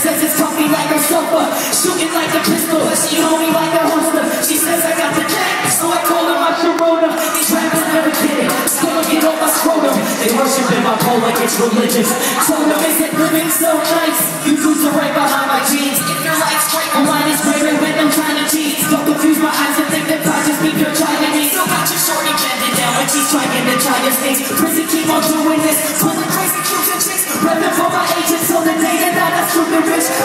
says it's comfy like a sofa. Shooting like a pistol, she hold me like a holster. She says I got the cat, so I call her my Sharona These rappers never get it, still get on my scrotum. They worship in my pole like it's religious. So them is it living so nice? You cruising right behind my jeans. If your life's great, my mind is greater when I'm trying to cheat. Don't confuse my eyes and think that I just be pure Chinese. Still got your shorty bending down when she's trying to try your things Prison keep on doing this, this